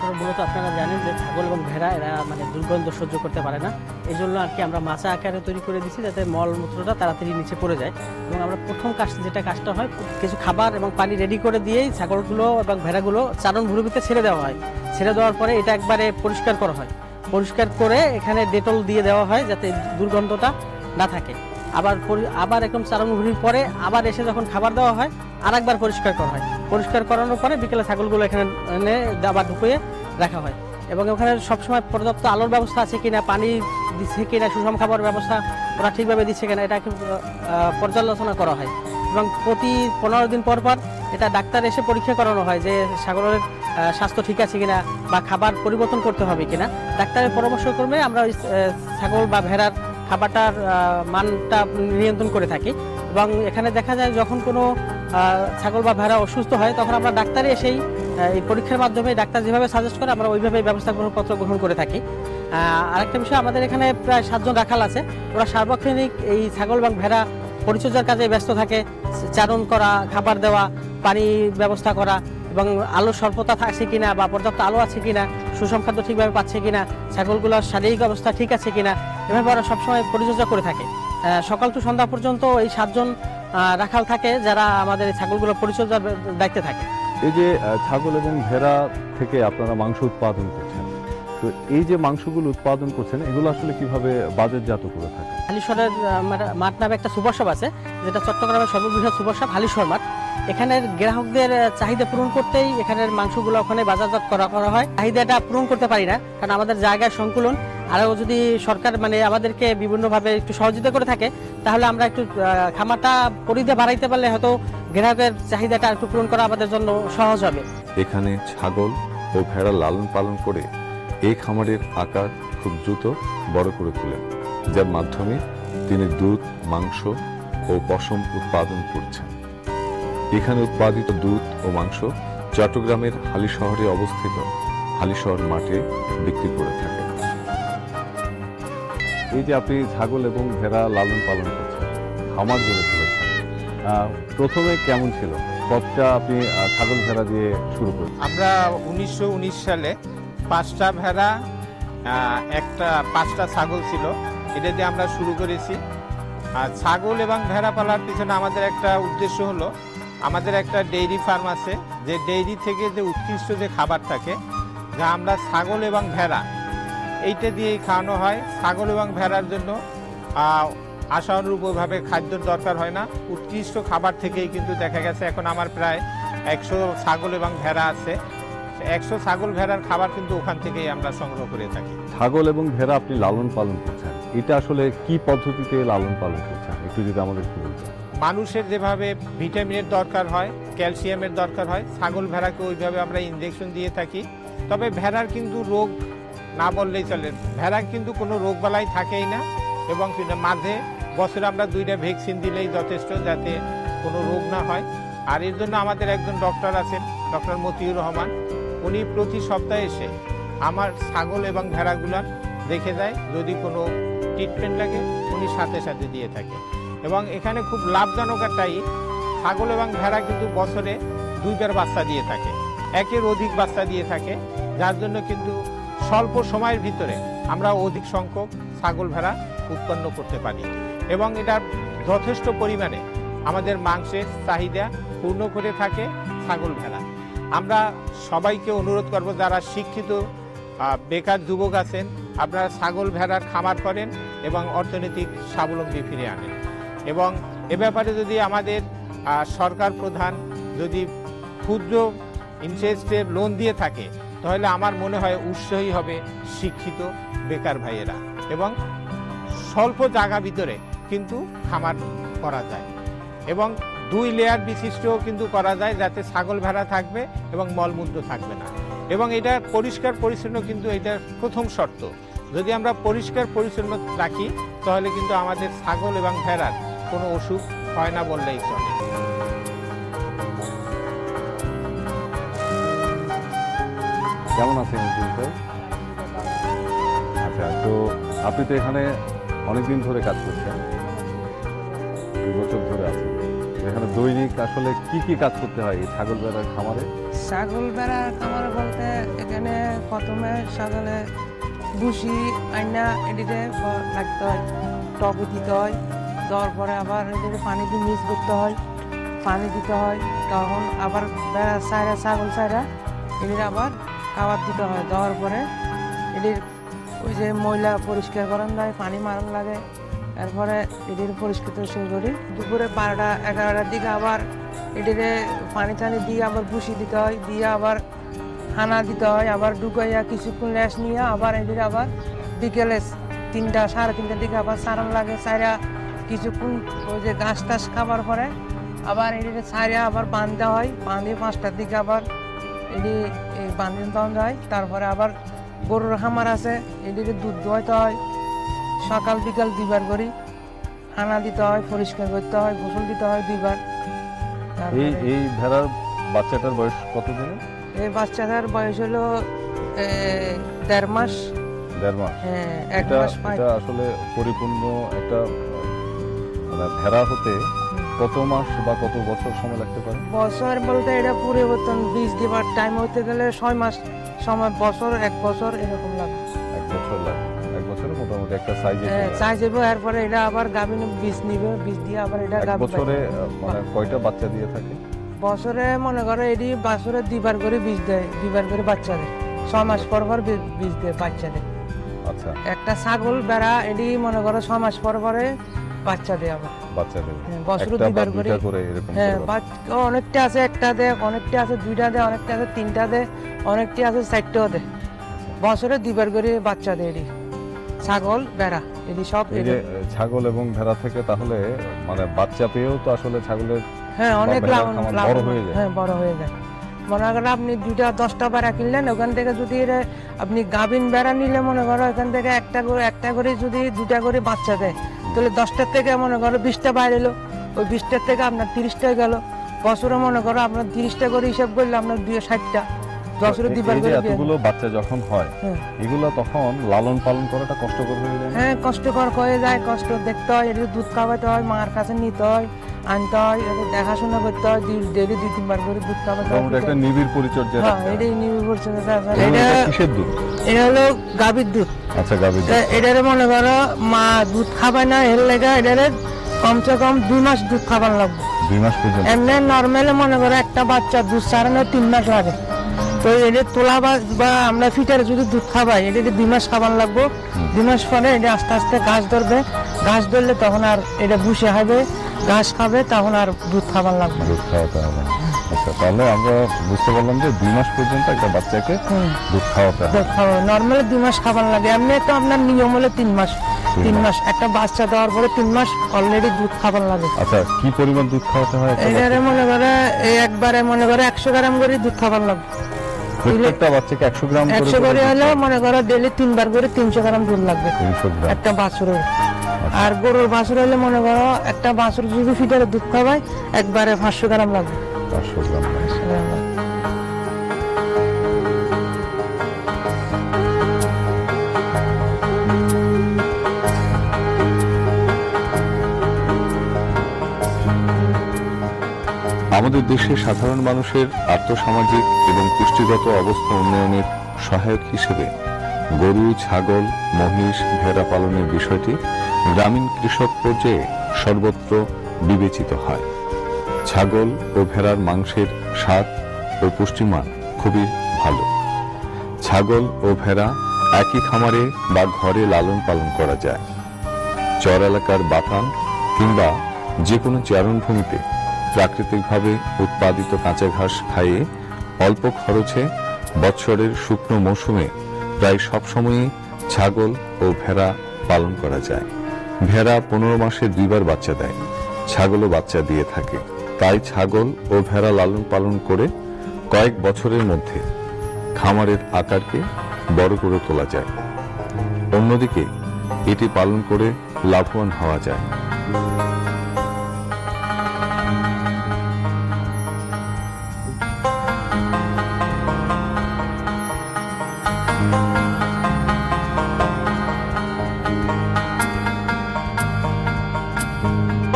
মূলত আপনারা জানেন যে ছাগল এবং ভেড়া এরা মানে দুর্গন্ধ সহ্য করতে পারে না। এই জন্য আর কি আমরা মাচা আকারে তৈরি করে দিচ্ছি যাতে মলমূত্রটা তাড়াতাড়ি নিচে পড়ে যায়। এবং আমরা প্রথম কাজ যেটা কাজটা হয়, কিছু খাবার এবং পানি রেডি করে দিয়েই ছাগলগুলো এবং ভেড়াগুলো চারণ ভূমিতে ছেড়ে দেওয়া হয়। ছেড়ে দেওয়ার পরে এটা একবারে পরিষ্কার করা হয়। পরিষ্কার করে এখানে ডেটল দিয়ে দেওয়া হয় যাতে দুর্গন্ধটা না থাকে। আবার আবার এরকম চারণ ভুড়ির পরে আবার এসে যখন খাবার দেওয়া হয় আর একবার পরিষ্কার করা হয়। পরিষ্কার করানোর পরে বিকেলে ছাগলগুলো এখানে আবার ঢুকিয়ে রাখা হয়। এবং ওখানে সবসময় পর্যাপ্ত আলোর ব্যবস্থা আছে কিনা, পানি দিচ্ছে কিনা, সুষম খাবার ব্যবস্থা ওরা ঠিকভাবে দিচ্ছে কিনা, এটা কিন্তু পর্যালোচনা করা হয়। এবং প্রতি পনেরো দিন পর পর এটা ডাক্তার এসে পরীক্ষা করানো হয় যে ছাগলের স্বাস্থ্য ঠিক আছে কিনা বা খাবার পরিবর্তন করতে হবে কিনা। ডাক্তারের পরামর্শ ক্রমে আমরা ছাগল বা ভেড়ার খাবারটার মানটা নিয়ন্ত্রণ করে থাকি। এবং এখানে দেখা যায় যখন কোনো ছাগল বা ভেড়া অসুস্থ হয়, তখন আমরা ডাক্তারে এসেই এই পরীক্ষার মাধ্যমে ডাক্তার যেভাবে সাজেস্ট করে, আমরা ওইভাবে ব্যবস্থা গ্রহণপত্র গ্রহণ করে থাকি। আরেকটা বিষয়, আমাদের এখানে প্রায় সাতজন রাখাল আছে। ওরা সার্বক্ষণিক এই ছাগল এবং ভেড়া পরিচর্যার কাজে ব্যস্ত থাকে। চারণ করা, খাবার দেওয়া, পানি ব্যবস্থা করা এবং আলোর স্বল্পতা আছে কিনা বা পর্যাপ্ত আলো আছে কিনা, সুষম খাদ্য ঠিকভাবে পাচ্ছে কিনা, ছাগলগুলোর শারীরিক অবস্থা ঠিক আছে কিনা, এভাবে ওরা সবসময় পরিচর্যা করে থাকে। সকাল টু সন্ধ্যা পর্যন্ত এই সাতজন রাখাল থাকে যারা আমাদের এই ছাগলগুলোর পরিচর্যার দায়িত্বে থাকে। এই যে ছাগল এবং ভেড়া থেকে আপনারা মাংস উৎপাদন করছেন তো এই যে মাংসগুলো উৎপাদন করছেন এগুলো আসলে কীভাবে বাজারজাত করে থাকে হালিশরের মানে মাঠ নামে একটা সুপার শপ আছে যেটা চট্টগ্রামের সর্ববৃহৎ সুপার শপ হালিশর মাঠ। এখানের গ্রাহকদের চাহিদা পূরণ করতেই এখানের মাংসগুলো ওখানে বাজারজাত করা করা হয়। চাহিদাটা পূরণ করতে পারি না কারণ আমাদের জায়গার সংকুলন আরও যদি সরকার মানে আমাদেরকে বিভিন্নভাবে একটু সহযোগিতা করে থাকে, তাহলে আমরা একটু খামারটা পরিধি বাড়াইতে পারলে হয়তো গ্রাহকের চাহিদাটা একটু পূরণ করা আমাদের জন্য সহজ হবে। এখানে ছাগল ও ভেড়া লালন পালন করে এই খামারের আকার খুব দ্রুত বড় করে তোলেন, যার মাধ্যমে তিনি দুধ, মাংস ও পশম উৎপাদন করছেন। এখানে উৎপাদিত দুধ ও মাংস চট্টগ্রামের হালি শহরে অবস্থিত। হালিশহর মাঠে বিক্রি করে থাকেন এই যে আপনি ছাগল এবং ভেড়া লালন পালন করছেন, খামার গড়ে তুলেছেন প্রথমে কেমন ছিল? পথটা আপনি ছাগল ভেড়া দিয়ে শুরু করেছেন? আমরা উনিশশো উনিশ সালে পাঁচটা ভেড়া একটা, পাঁচটা ছাগল ছিল। এটা দিয়ে আমরা শুরু করেছি। আর ছাগল এবং ভেড়া পালার পিছনে আমাদের একটা উদ্দেশ্য হলো, আমাদের একটা ডেইরি ফার্ম আছে। যে ডেইরি থেকে যে উৎকৃষ্ট যে খাবার থাকে, যা আমরা ছাগল এবং ভেড়া এইটা দিয়েই খাওয়ানো হয় ছাগল এবং ভেড়ার জন্য। আশানুরূপভাবে খাদ্যর দরকার হয় না। উৎকৃষ্ট খাবার থেকেই কিন্তু দেখা গেছে এখন আমার প্রায় একশো ছাগল এবং ভেড়া আছে। একশো ছাগল ভেড়ার খাবার কিন্তু ওখান থেকেই আমরা সংগ্রহ করে থাকি। ছাগল এবং ভেড়া আপনি লালন পালন করছেন। এটা আসলে কি পদ্ধতিতে লালন পালন করছেন? একটু যদি আমাদের একটু বলতেন। মানুষের যেভাবে ভিটামিনের দরকার হয় ক্যালসিয়ামের দরকার হয় ছাগল ভেড়াকে ওইভাবে আমরা ইঞ্জেকশন দিয়ে থাকি। তবে ভেড়ার কিন্তু রোগ না বললেই চলে। ভেড়া কিন্তু কোনো রোগ বালাই থাকেই না এবং মাঝে বছরে আমরা দুইটা ভ্যাকসিন দিলেই যথেষ্ট যাতে কোনো রোগ না হয়। আর এর জন্য আমাদের একজন ডক্টর আছেন, ডক্টর মতিউর রহমান। উনি প্রতি সপ্তাহে এসে আমার ছাগল এবং ভেড়াগুলার দেখে যায় যদি কোনো ট্রিটমেন্ট লাগে, উনি সাথে সাথে দিয়ে থাকে। এবং এখানে খুব লাভজনক একটাই ছাগল এবং ভেড়া কিন্তু বছরে দুইবার বাচ্চা দিয়ে থাকে। একের অধিক বাচ্চা দিয়ে থাকে, যার জন্য কিন্তু স্বল্প সময়ের ভিতরে আমরা অধিক সংখ্যক ছাগল ভেড়া উৎপন্ন করতে পারি। এবং এটা যথেষ্ট পরিমাণে আমাদের মাংসের চাহিদা পূর্ণ করে থাকে ছাগল ভেড়া। আমরা সবাইকে অনুরোধ করব, যারা শিক্ষিত বেকার যুবক আছেন, আপনারা ছাগল ভেড়ার খামার করেন এবং অর্থনৈতিক স্বাবলম্বী ফিরে আনেন। এবং এ ব্যাপারে যদি আমাদের সরকার প্রধান যদি ক্ষুদ্র ইন্টারেস্টে লোন দিয়ে থাকে তাহলে আমার মনে হয় উৎসাহী হবে শিক্ষিত বেকার ভাইয়েরা। এবং স্বল্প জায়গা ভিতরে কিন্তু খামার করা যায়। এবং দুই লেয়ার বিশিষ্টও কিন্তু করা যায় যাতে ছাগল ভেড়া থাকবে এবং মলমূত্র থাকবে না। এবং এটা পরিষ্কার পরিচ্ছন্ন কিন্তু এটার প্রথম শর্ত। যদি আমরা পরিষ্কার পরিচ্ছন্ন রাখি, তাহলে কিন্তু আমাদের ছাগল এবং ভেড়ার কোনো অসুখ হয় না বললেই চলে। কেমন আছেন আব্দুল ভাই আচ্ছা তো আপনি তো এখানে অনেকদিন ধরে কাজ করছেন। দুই বছর ধরে আছেন। এখানে দৈনিক আসলে কি কি কাজ করতে হয়? এই ছাগল বেড়ার খামারে? ছাগল বেড়ার খামার বলতে এখানে প্রথমে ছাগলে ভুসি আইনা এদিকে লাগতে হয় টবে দিতে হয়। দেওয়ার পরে আবার এদিকে পানি দিয়ে মিক্স করতে হয়। পানি দিতে হয় তখন আবার বেড়া সাইরা ছাগল সাইরা এদের আবার খাবার দিতে হয়, দেওয়ার পরে এদের ওই যে ময়লা পরিষ্কার করান যায় পানি মারান লাগে। এরপরে এদের পরিষ্কার টরিষ্কার করি দুপুরে বারোটা, এগারোটার দিকে আবার এটিতে পানি টানি দিয়ে আবার ভুসি দিতে হয়, দিয়ে আবার হানা দিতে হয়, আবার ডুকাইয়া কিছুক্ষণ রেস্ট নিয়ে আবার এদের আবার বিকেলে তিনটা, সাড়ে তিনটার দিকে আবার সারান লাগে, সাইরা কিছুক্ষণ ওই যে ঘাস টাস খাবার পরে আবার এদিকে সাইরা আবার বাঁধতে হয় বাঁধে পাঁচটার দিকে আবার এটি বাঁধে যায় তারপরে আবার গরুর খামার আছে এদিকে দুধ দোয়াইতে হয় সকাল বিকাল দুইবার করি হানা দিতে হয় পরিষ্কার করতে হয় গোসল দিতে হয় দুইবার। এই এই ভেড়ার বাচ্চাটার বয়স কত দিনে এই বাচ্চাটার বয়স হলো দেড় মাস। দেড় মাস। হ্যাঁ, এক মাস পাঁচ এটা আসলে পরিপূর্ণ একটা মানে ভেড়া হতে কত মাস বা কত বছর সময় লাগতে পারে? বছর বলতে এটা পরিবর্তন বীজ দেবার টাইম হতে গেলে ছয় মাস সময় বছর এক বছর এরকম লাগে। এক বছর লাগে। এক বছরে মোটামুটি একটা সাইজে চাই যাব এরপরে এটা আবার গাভিনে বীজ নিবে বীজ দিয়ে আবার এটা বছরে মানে কয়টা বাচ্চা দিয়ে থাকে? বছরে মনে করো এটি বছরে দুইবার করে বীজ দেয় দুইবার করে বাচ্চা দেয়। ছয় মাস পর পর বীজ দেয় বাচ্চা দেয় আচ্ছা। একটা ছাগল বেড়া এটি মনে করো ছয় মাস পর পরে বাচ্চা দেয় আবার বাচ্চা দেবে হ্যাঁ, বছরে দুইবার করে। হ্যাঁ অনেকটা আছে একটা দেয় অনেকটা আছে দুইটা দেয় অনেকটা আছে তিনটা দেয় অনেকটা আছে চারটেও দেয় বছরে দুইবার করে বাচ্চা দেয় এটি। ছাগল বেড়া এটি সব ছাগল এবং ভেড়া থেকে তাহলে মানে বাচ্চা পেয়েও তো আসলে ছাগলের হ্যাঁ অনেক লাভ হয়ে যায়। হ্যাঁ বড় হয়ে যায়। মনে করেন আপনি দুইটা দশটা বেড়া কিনলেন ওখান থেকে যদি আপনি গাভিন বেড়া নিলে মনে করো এখান থেকে একটা করে একটা করে যদি দুটা করে বাচ্চা দেয় তাহলে দশটার থেকে মনে করো বিশটা বাইরে এলো ওই বিশটার থেকে আপনার তিরিশটা গেল। বছরে মনে করো আপনার তিরিশটা করে হিসাব করলে আপনার দুই ষাটটা। এতগুলো বাচ্চা যখন হয় হ্যাঁ। এগুলো তখন লালন পালন করাটা কষ্টকর হয়ে যায় হ্যাঁ কষ্টকর হয়ে যায় কষ্ট দেখতে হয় দুধ খাওয়াতে হয় মার কাছে নিতে হয়। আনতে হয় দেখাশোনা করতে হয় ডেলি দুই তিনবার করে দুধ খাওয়াতে একটা নিবিড় পরিচর্যা হ্যাঁ। এটাই নির্ভর করছে এটা কিসের দুধ? এটা হলো গাভীর দুধ। আচ্ছা গাভীর দুধ। এটারে মনে করো মা দুধ খাবায় না এর লেগে এটারে কমসে কম দুই মাস দুধ খাবার লাগবে। দুই মাস পর্যন্ত এমনি নর্মালি মনে করো একটা বাচ্চা দুধ ছাড়ানো তিন মাস লাগে। তো এটা তোলা বা বা আমরা ফিটারে যদি দুধ খাবাই এটা দুই মাস খাবার লাগবো। দুই মাস পরে এটা আস্তে আস্তে ঘাস ধরবে। ঘাস ধরলে তখন আর এটা বুসে হবে। ঘাস খাবে তখন আর দুধ খাবার লাগবে দুধ খাওয়াতে হবে আচ্ছা তাহলে আমরা বুঝতে পারলাম যে দুই মাস পর্যন্ত একটা বাচ্চাকে দুধ খাওয়াতে হবে। দুধ খাওয়া নর্মালি দুই মাস খাবার লাগে। এমনি তো আপনার নিয়ম হলো তিন মাস। তিন মাস। একটা বাচ্চা দেওয়ার পরে তিন মাস অলরেডি দুধ খাবার লাগে। আচ্ছা কি পরিমাণ দুধ খাওয়াতে হয় এবারে মনে করে একবারে মনে করে একশো গ্রাম করে দুধ খাবার লাগবে। প্রত্যেকটা বাচ্চাকে একশো গ্রাম করে একশো করে হলে মনে করো ডেলি তিনবার করে তিনশো গ্রাম দুধ লাগবে। একটা বাছুরের। আর গরুর বাছুর হলে মনে করো একটা বাছুর যদি ফিটারে দুধ খাওয়ায় একবারে পাঁচশো গ্রাম লাগবে পাঁচশো গ্রাম। আমাদের দেশে সাধারণ মানুষের আর্থসামাজিক এবং পুষ্টিগত অবস্থা উন্নয়নের সহায়ক হিসেবে গরু ছাগল মহিষ ভেড়া পালনের বিষয়টি গ্রামীণ কৃষক পর্যায়ে সর্বত্র বিবেচিত হয়। ছাগল ও ভেড়ার মাংসের স্বাদ ও পুষ্টিমান খুবই ভালো। ছাগল ও ভেড়া একই খামারে বা ঘরে লালন পালন করা যায়। চর এলাকার বাথান কিংবা যে কোনো চারণভূমিতে প্রাকৃতিকভাবে উৎপাদিত কাঁচা ঘাস খাইয়ে অল্প খরচে বৎসরের শুকনো মৌসুমে প্রায় সবসময়ই ছাগল ও ভেড়া পালন করা যায়। ভেড়া পনেরো মাসে দুইবার বাচ্চা দেয়। ছাগলও বাচ্চা দিয়ে থাকে। তাই ছাগল ও ভেড়া লালন পালন করে কয়েক বছরের মধ্যে খামারের আকারকে বড় করে তোলা যায়। অন্যদিকে এটি পালন করে লাভবান হওয়া যায়।